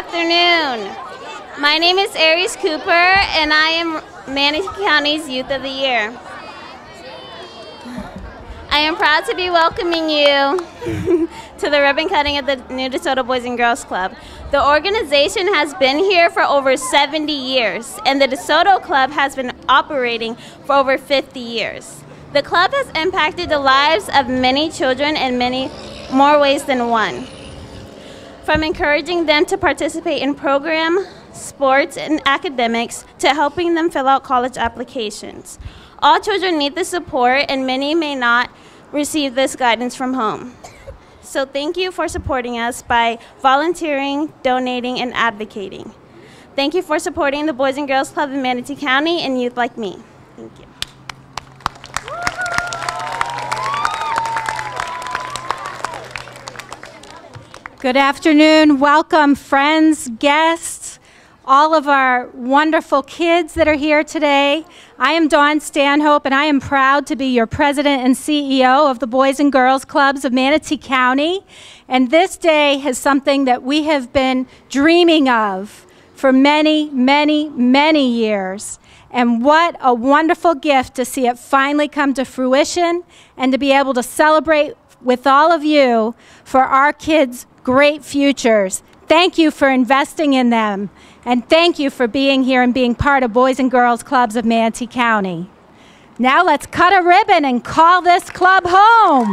Afternoon. My name is Aries Cooper, and I am Manatee County's Youth of the Year. I am proud to be welcoming you to the ribbon cutting of the New DeSoto Boys and Girls Club. The organization has been here for over 70 years, and the DeSoto Club has been operating for over 50 years. The club has impacted the lives of many children in many more ways than one. From encouraging them to participate in program, sports, and academics to helping them fill out college applications. All children need the support, and many may not receive this guidance from home. So, thank you for supporting us by volunteering, donating, and advocating. Thank you for supporting the Boys and Girls Club in Manatee County and youth like me. Thank you. Good afternoon. Welcome, friends, guests, all of our wonderful kids that are here today. I am Dawn Stanhope, and I am proud to be your president and CEO of the Boys and Girls Clubs of Manatee County. And this day has something that we have been dreaming of for many, many, many years. And what a wonderful gift to see it finally come to fruition and to be able to celebrate with all of you for our kids' great futures. Thank you for investing in them. And thank you for being here and being part of Boys and Girls Clubs of Manatee County. Now let's cut a ribbon and call this club home.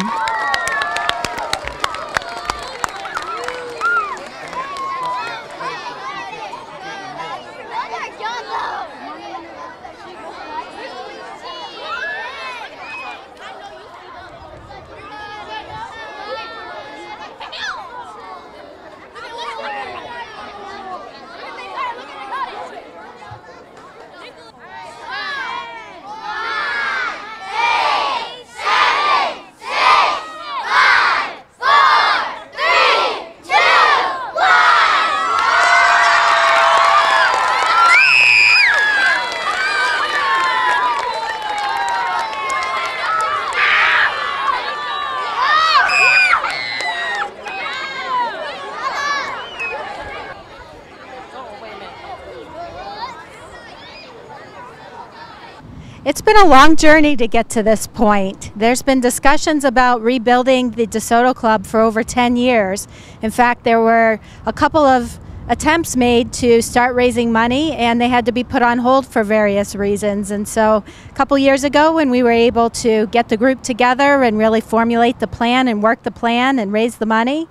It's been a long journey to get to this point. There's been discussions about rebuilding the DeSoto Club for over 10 years. In fact, there were a couple of attempts made to start raising money and they had to be put on hold for various reasons. And so, a couple years ago, when we were able to get the group together and really formulate the plan and work the plan and raise the money,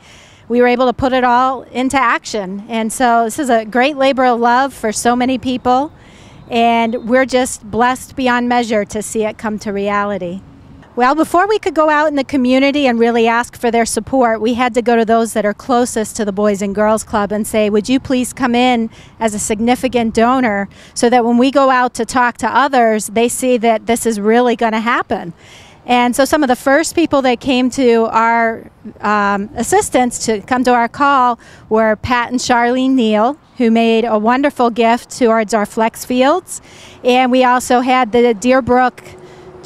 we were able to put it all into action. And so, this is a great labor of love for so many people and we're just blessed beyond measure to see it come to reality. Well, before we could go out in the community and really ask for their support, we had to go to those that are closest to the Boys and Girls Club and say, Would you please come in as a significant donor so that when we go out to talk to others, they see that this is really going to happen? And so some of the first people that came to our um, assistance to come to our call were Pat and Charlene Neal, who made a wonderful gift towards our flex fields. And we also had the Deerbrook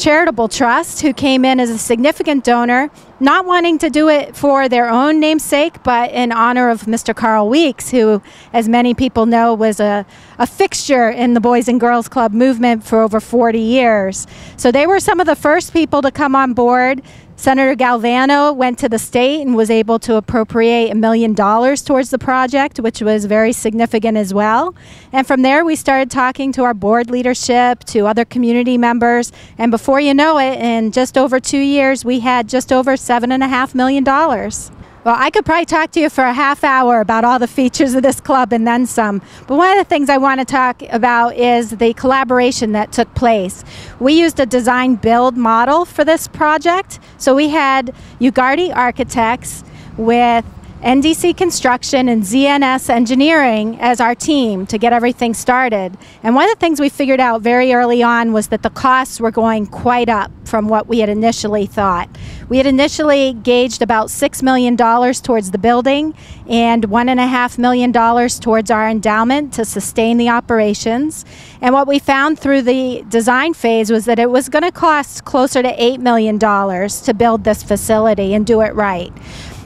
Charitable Trust, who came in as a significant donor, not wanting to do it for their own namesake, but in honor of Mr. Carl Weeks, who, as many people know, was a, a fixture in the Boys and Girls Club movement for over 40 years. So they were some of the first people to come on board Senator Galvano went to the state and was able to appropriate a million dollars towards the project, which was very significant as well. And from there, we started talking to our board leadership, to other community members, and before you know it, in just over two years, we had just over seven and a half million dollars. Well, I could probably talk to you for a half hour about all the features of this club and then some. But one of the things I want to talk about is the collaboration that took place. We used a design build model for this project. So we had Ugardi Architects with NDC Construction and ZNS Engineering as our team to get everything started. And one of the things we figured out very early on was that the costs were going quite up from what we had initially thought. We had initially gauged about $6 million towards the building and $1.5 million towards our endowment to sustain the operations. And what we found through the design phase was that it was going to cost closer to $8 million to build this facility and do it right.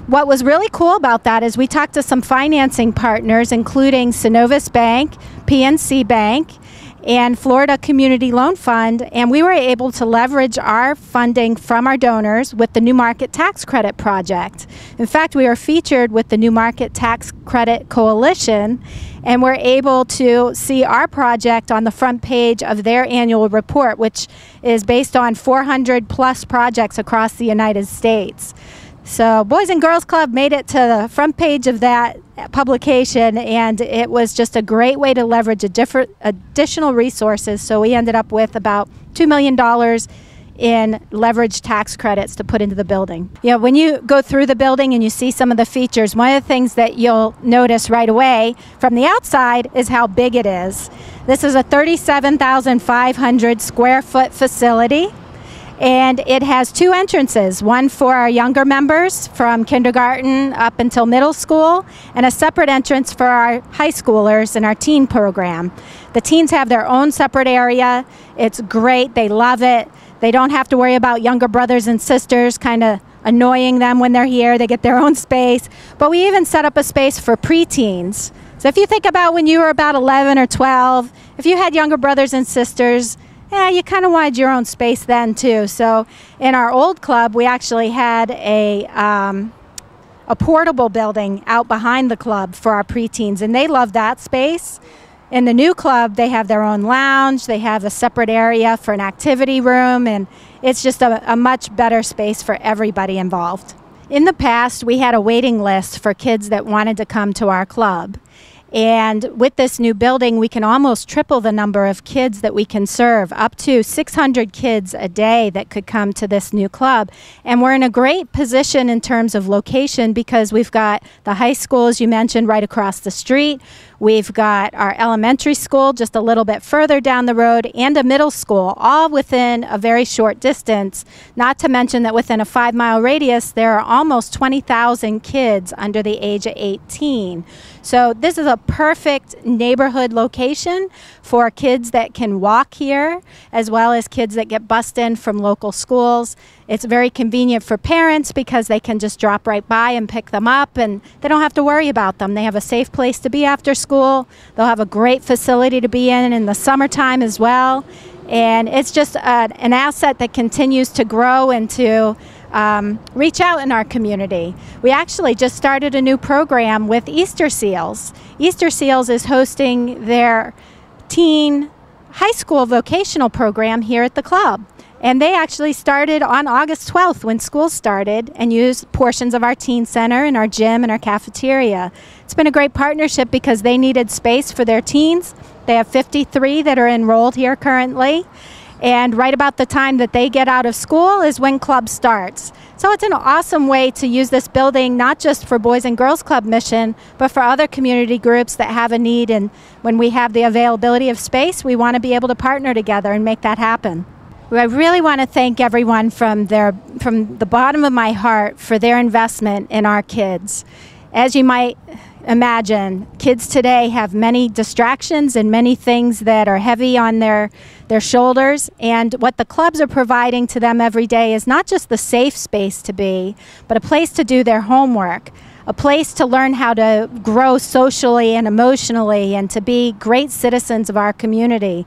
What was really cool about that is we talked to some financing partners, including Synovus Bank, PNC Bank, and Florida Community Loan Fund, and we were able to leverage our funding from our donors with the New Market Tax Credit Project. In fact, we are featured with the New Market Tax Credit Coalition, and we're able to see our project on the front page of their annual report, which is based on 400 plus projects across the United States. So, Boys and Girls Club made it to the front page of that publication, and it was just a great way to leverage a different additional resources. So, we ended up with about $2 million in leverage tax credits to put into the building. You know, when you go through the building and you see some of the features, one of the things that you'll notice right away from the outside is how big it is. This is a 37,500 square foot facility and it has two entrances one for our younger members from kindergarten up until middle school, and a separate entrance for our high schoolers in our teen program. The teens have their own separate area. It's great, they love it. They don't have to worry about younger brothers and sisters kind of annoying them when they're here. They get their own space. But we even set up a space for preteens. So if you think about when you were about 11 or 12, if you had younger brothers and sisters, yeah, you kind of wanted your own space then too. So in our old club, we actually had a um, a portable building out behind the club for our preteens, and they loved that space. In the new club, they have their own lounge, they have a separate area for an activity room, and it's just a, a much better space for everybody involved. In the past, we had a waiting list for kids that wanted to come to our club. And with this new building, we can almost triple the number of kids that we can serve, up to 600 kids a day that could come to this new club. And we're in a great position in terms of location because we've got the high school, as you mentioned, right across the street. We've got our elementary school just a little bit further down the road and a middle school, all within a very short distance. Not to mention that within a five mile radius, there are almost 20,000 kids under the age of 18. So, this is a perfect neighborhood location for kids that can walk here, as well as kids that get bused in from local schools. It's very convenient for parents because they can just drop right by and pick them up and they don't have to worry about them. They have a safe place to be after school. They'll have a great facility to be in in the summertime as well. And it's just a, an asset that continues to grow and to um, reach out in our community. We actually just started a new program with Easter Seals. Easter Seals is hosting their teen high school vocational program here at the club. And they actually started on August 12th when school started and used portions of our teen center and our gym and our cafeteria. It's been a great partnership because they needed space for their teens. They have 53 that are enrolled here currently. And right about the time that they get out of school is when club starts. So it's an awesome way to use this building not just for Boys and Girls Club mission, but for other community groups that have a need. And when we have the availability of space, we want to be able to partner together and make that happen. I really want to thank everyone from their from the bottom of my heart for their investment in our kids. As you might imagine, kids today have many distractions and many things that are heavy on their their shoulders and what the clubs are providing to them every day is not just the safe space to be, but a place to do their homework, a place to learn how to grow socially and emotionally and to be great citizens of our community.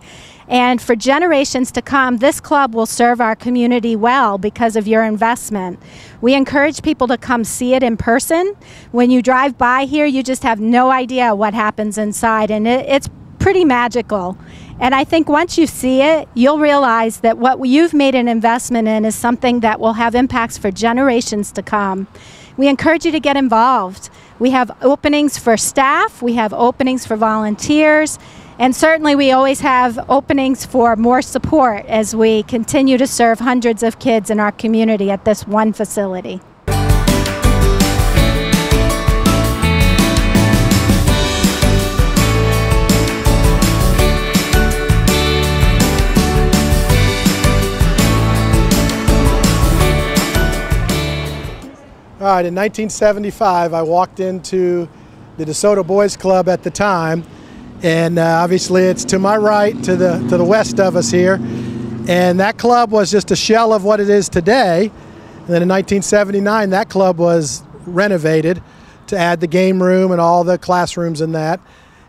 And for generations to come, this club will serve our community well because of your investment. We encourage people to come see it in person. When you drive by here, you just have no idea what happens inside, and it, it's pretty magical. And I think once you see it, you'll realize that what you've made an investment in is something that will have impacts for generations to come. We encourage you to get involved. We have openings for staff, we have openings for volunteers, and certainly we always have openings for more support as we continue to serve hundreds of kids in our community at this one facility. All right, in 1975, I walked into the DeSoto Boys Club at the time and uh, obviously it's to my right, to the to the west of us here, and that club was just a shell of what it is today. And then in 1979, that club was renovated to add the game room and all the classrooms and that.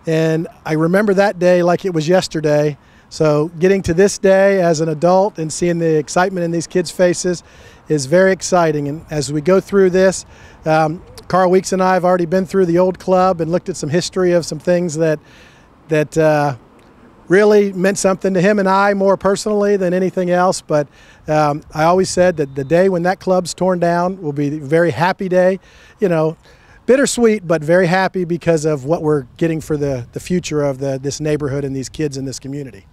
And I remember that day like it was yesterday. So getting to this day as an adult and seeing the excitement in these kids' faces is very exciting. And as we go through this, um, Carl Weeks and I have already been through the old club and looked at some history of some things that that uh, really meant something to him and I more personally than anything else. But um, I always said that the day when that club's torn down will be a very happy day. You know, bittersweet, but very happy because of what we're getting for the, the future of the, this neighborhood and these kids in this community.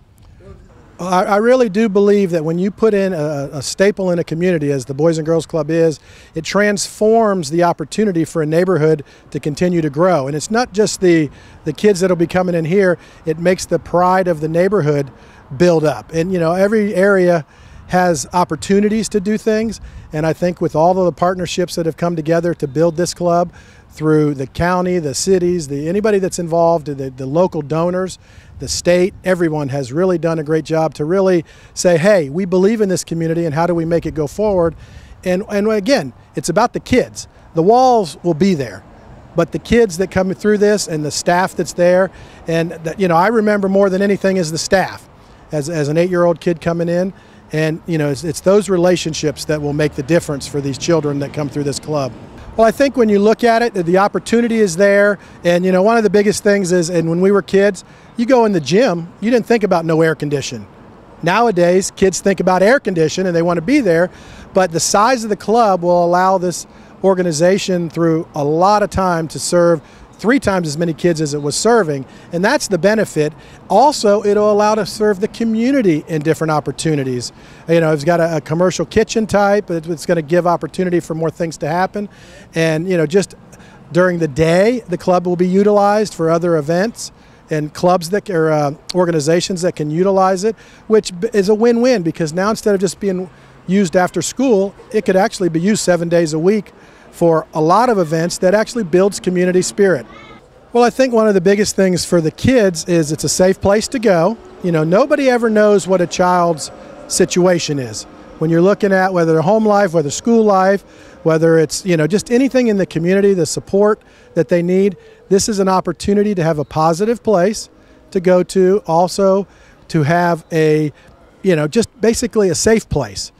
I, really do believe that when you put in a, a, staple in a community, as the Boys and Girls Club is, it transforms the opportunity for a neighborhood to continue to grow. And it's not just the, the kids that'll be coming in here, it makes the pride of the neighborhood build up. And, you know, every area has opportunities to do things. And I think with all of the partnerships that have come together to build this club through the county, the cities, the anybody that's involved, the, the local donors, the state, everyone has really done a great job to really say, hey, we believe in this community and how do we make it go forward? And, and again, it's about the kids. The walls will be there, but the kids that come through this and the staff that's there, and that, you know, I remember more than anything is the staff. As, as an eight-year-old kid coming in, and you know, it's, it's those relationships that will make the difference for these children that come through this club. Well, I think when you look at it, the opportunity is there. And, you know, one of the biggest things is, and when we were kids, you go in the gym, you didn't think about no air condition. Nowadays, kids think about air condition and they want to be there. But the size of the club will allow this organization through a lot of time to serve three times as many kids as it was serving, and that's the benefit. Also, it'll allow to serve the community in different opportunities. You know, it's got a, a commercial kitchen type, it's going to give opportunity for more things to happen, and you know, just during the day, the club will be utilized for other events and clubs that or uh, organizations that can utilize it, which is a win-win because now instead of just being used after school, it could actually be used seven days a week for a lot of events that actually builds community spirit. Well, I think one of the biggest things for the kids is it's a safe place to go. You know, nobody ever knows what a child's situation is. When you're looking at whether their home life, whether school life, whether it's, you know, just anything in the community, the support that they need, this is an opportunity to have a positive place to go to, also to have a, you know, just basically a safe place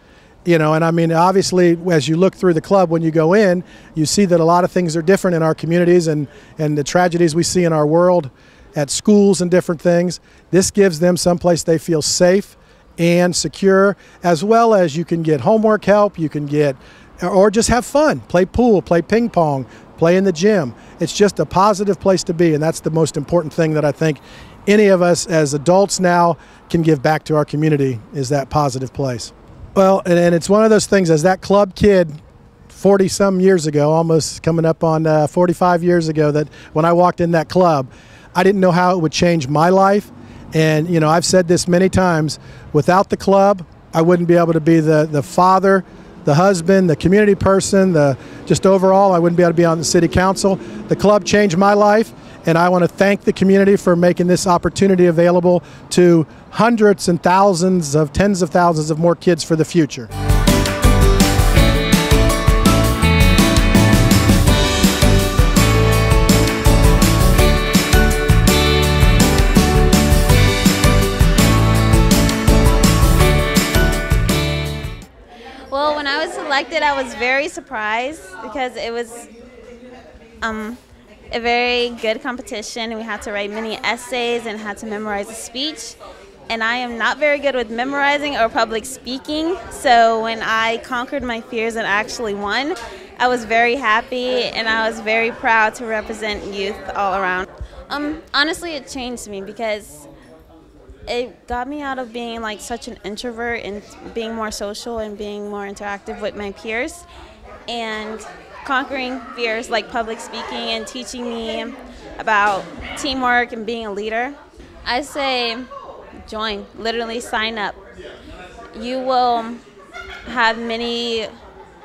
you know, and I mean, obviously, as you look through the club when you go in, you see that a lot of things are different in our communities and, and the tragedies we see in our world at schools and different things. This gives them someplace they feel safe and secure, as well as you can get homework help, you can get, or just have fun, play pool, play ping pong, play in the gym. It's just a positive place to be, and that's the most important thing that I think any of us as adults now can give back to our community is that positive place. Well, and, and it's one of those things as that club kid 40 some years ago, almost coming up on uh, 45 years ago, that when I walked in that club, I didn't know how it would change my life. And, you know, I've said this many times without the club, I wouldn't be able to be the, the father, the husband, the community person, the just overall, I wouldn't be able to be on the city council. The club changed my life, and I want to thank the community for making this opportunity available to hundreds and thousands of tens of thousands of more kids for the future. Well, when I was selected, I was very surprised because it was um, a very good competition, we had to write many essays and had to memorize a speech. And I am not very good with memorizing or public speaking, so when I conquered my fears and actually won, I was very happy and I was very proud to represent youth all around. Um, honestly, it changed me because it got me out of being like such an introvert and being more social and being more interactive with my peers. And conquering fears like public speaking and teaching me about teamwork and being a leader. I say join, literally sign up. You will have many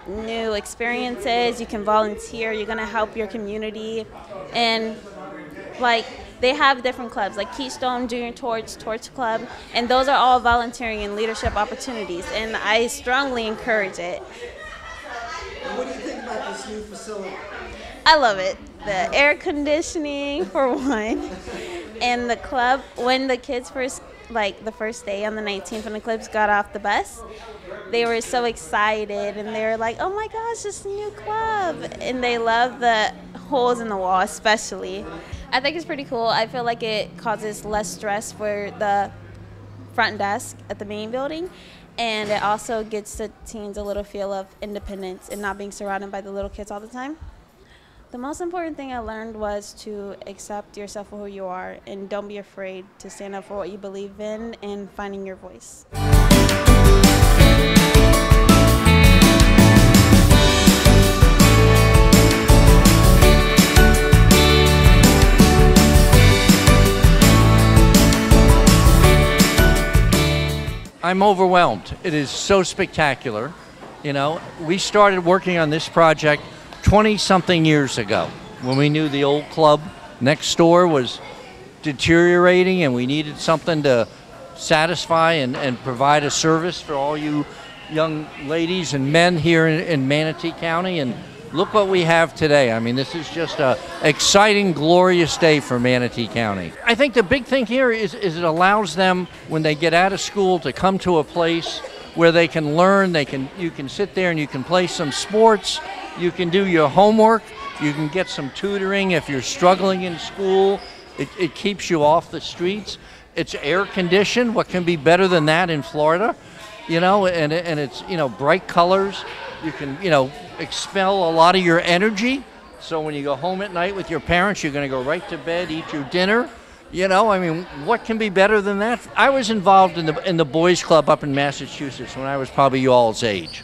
new experiences, you can volunteer, you're going to help your community and like they have different clubs like Keystone, Junior Torch, Torch Club, and those are all volunteering and leadership opportunities and I strongly encourage it. What do you think about this new facility? I love it. The air conditioning for one, and the club. When the kids first, like the first day on the 19th, when the clubs got off the bus, they were so excited and they were like, "Oh my gosh, this new club!" And they love the holes in the wall, especially. I think it's pretty cool. I feel like it causes less stress for the front desk at the main building. And it also gets the teens a little feel of independence and not being surrounded by the little kids all the time. The most important thing I learned was to accept yourself for who you are and don't be afraid to stand up for what you believe in and finding your voice. I'm overwhelmed. It is so spectacular. You know, we started working on this project 20 something years ago when we knew the old club next door was deteriorating and we needed something to satisfy and, and provide a service for all you young ladies and men here in, in Manatee County. And look what we have today. I mean, this is just a exciting, glorious day for Manatee County. I think the big thing here is, is it allows them when they get out of school to come to a place where they can learn. They can you can sit there and you can play some sports. You can do your homework. You can get some tutoring if you're struggling in school. It, it keeps you off the streets. It's air conditioned. What can be better than that in Florida? You know, and, and it's, you know, bright colors. You can, you know, expel a lot of your energy. So when you go home at night with your parents, you're going to go right to bed, eat your dinner. You know, I mean, what can be better than that? I was involved in the in the boys' club up in Massachusetts when I was probably y'all's age.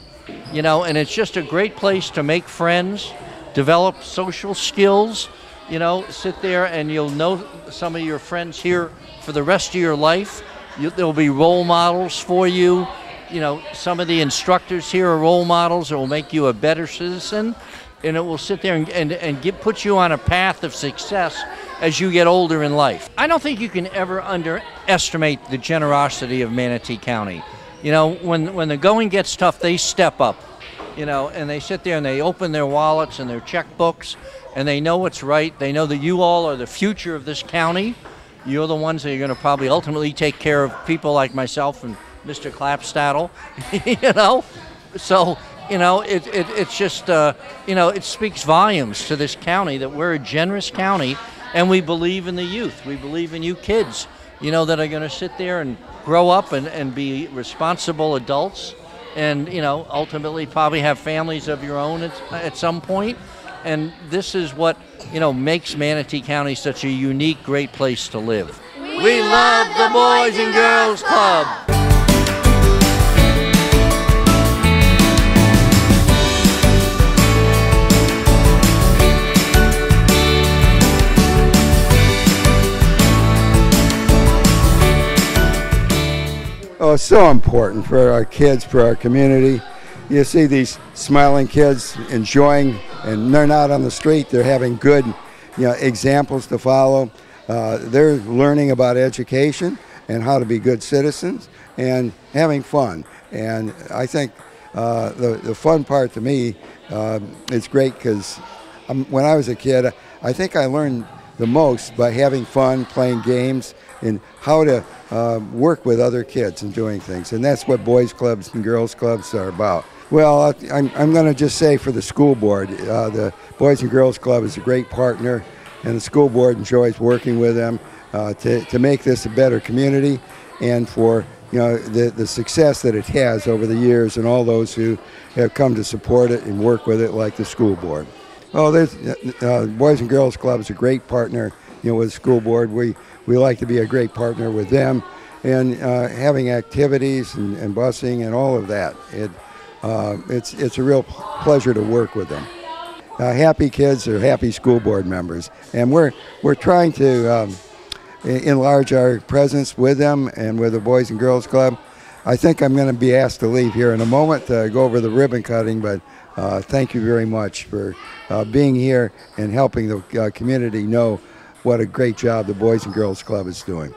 You know, and it's just a great place to make friends, develop social skills. You know, sit there and you'll know some of your friends here for the rest of your life. You, there'll be role models for you. You know, some of the instructors here are role models that will make you a better citizen, and it will sit there and, and, and get, put you on a path of success as you get older in life. I don't think you can ever underestimate the generosity of Manatee County. You know, when, when the going gets tough, they step up, you know, and they sit there and they open their wallets and their checkbooks and they know what's right. They know that you all are the future of this county. You're the ones that are going to probably ultimately take care of people like myself and Mr. Clapstaddle, you know? So, you know, it, it, it's just, uh, you know, it speaks volumes to this county that we're a generous county and we believe in the youth. We believe in you kids, you know, that are going to sit there and grow up and, and be responsible adults and, you know, ultimately probably have families of your own at, at some point. And this is what, you know, makes Manatee County such a unique, great place to live. We, we love the Boys and Girls Club. Oh, it's so important for our kids, for our community. You see these smiling kids enjoying, and they're not on the street. They're having good, you know, examples to follow. Uh, they're learning about education and how to be good citizens and having fun. And I think uh, the the fun part to me uh, is great because when I was a kid, I think I learned the most by having fun, playing games, and how to uh, work with other kids and doing things. And that's what boys' clubs and girls' clubs are about. Well, I'm, I'm going to just say for the school board, uh, the Boys and Girls Club is a great partner, and the school board enjoys working with them uh, to, to make this a better community and for you know the, the success that it has over the years and all those who have come to support it and work with it like the school board. Oh, there's uh, Boys and Girls Club is a great partner, you know, with the school board. We we like to be a great partner with them, and uh, having activities and, and, busing and all of that. It uh, it's it's a real pleasure to work with them. Uh, happy kids are happy school board members, and we're we're trying to um, enlarge our presence with them and with the Boys and Girls Club. I think I'm going to be asked to leave here in a moment to go over the ribbon cutting, but uh, thank you very much for uh, being here and helping the uh, community know what a great job the Boys and Girls Club is doing.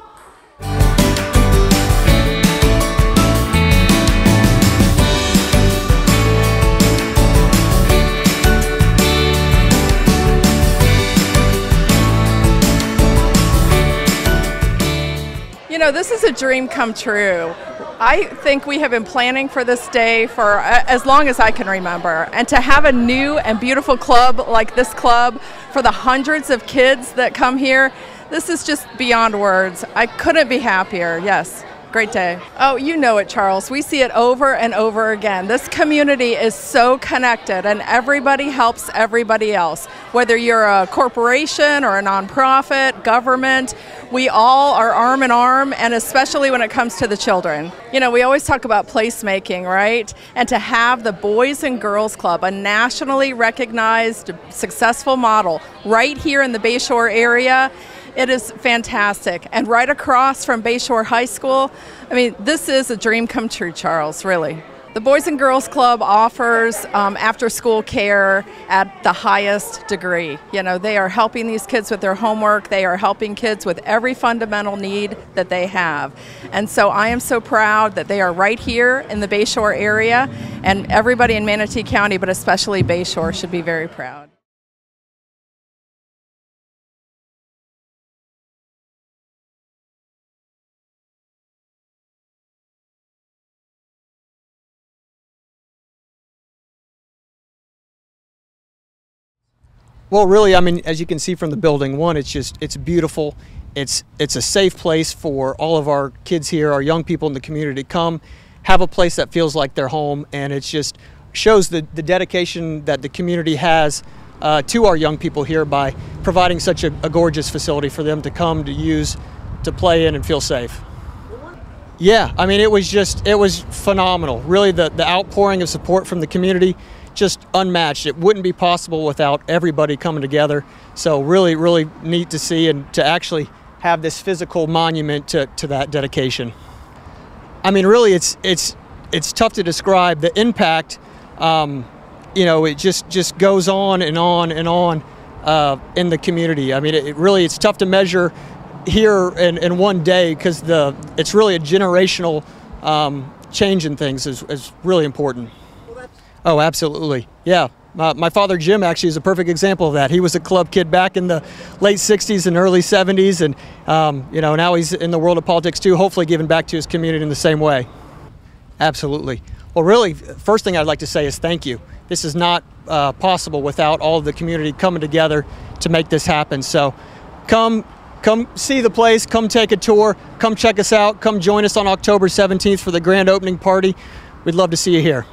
You know, this is a dream come true. I think we have been planning for this day for uh, as long as I can remember. And to have a new and beautiful club like this club for the hundreds of kids that come here, this is just beyond words. I couldn't be happier, yes. Great day. Oh, you know it, Charles. We see it over and over again. This community is so connected, and everybody helps everybody else. Whether you're a corporation or a nonprofit, government, we all are arm in arm, and especially when it comes to the children. You know, we always talk about placemaking, right? And to have the Boys and Girls Club, a nationally recognized, successful model, right here in the Bayshore area it is fantastic. And right across from Bayshore High School, I mean, this is a dream come true, Charles, really. The Boys and Girls Club offers um, after school care at the highest degree. You know, they are helping these kids with their homework, they are helping kids with every fundamental need that they have. And so I am so proud that they are right here in the Bayshore area, and everybody in Manatee County, but especially Bayshore, should be very proud. Well, really, I mean, as you can see from the building, one, it's just it's beautiful. It's it's a safe place for all of our kids here, our young people in the community to come, have a place that feels like their home, and it just shows the, the dedication that the community has uh, to our young people here by providing such a, a gorgeous facility for them to come to use, to play in, and feel safe. Yeah, I mean, it was just it was phenomenal. Really, the the outpouring of support from the community just unmatched. It wouldn't be possible without everybody coming together. So really, really neat to see and to actually have this physical monument to, to that dedication. I mean, really, it's it's it's tough to describe the impact. Um, you know, it just just goes on and on and on uh, in the community. I mean, it, it, really it's tough to measure here in, in one day because the it's really a generational um, change in things is, is really important. Oh, absolutely. Yeah. Uh, my father Jim actually is a perfect example of that. He was a club kid back in the late 60s and early 70s, and um, you know now he's in the world of politics too. Hopefully, giving back to his community in the same way. Absolutely. Well, really, first thing I'd like to say is thank you. This is not uh, possible without all of the community coming together to make this happen. So, come come see the place, come take a tour, come check us out, come join us on October 17th for the grand opening party. We'd love to see you here.